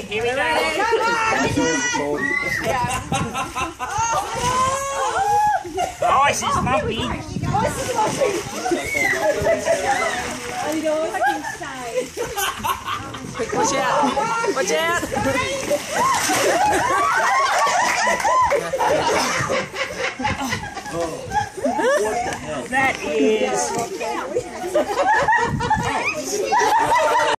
ready? Here we go. Oh, this is lovely. Quick, watch out. Watch out. that is.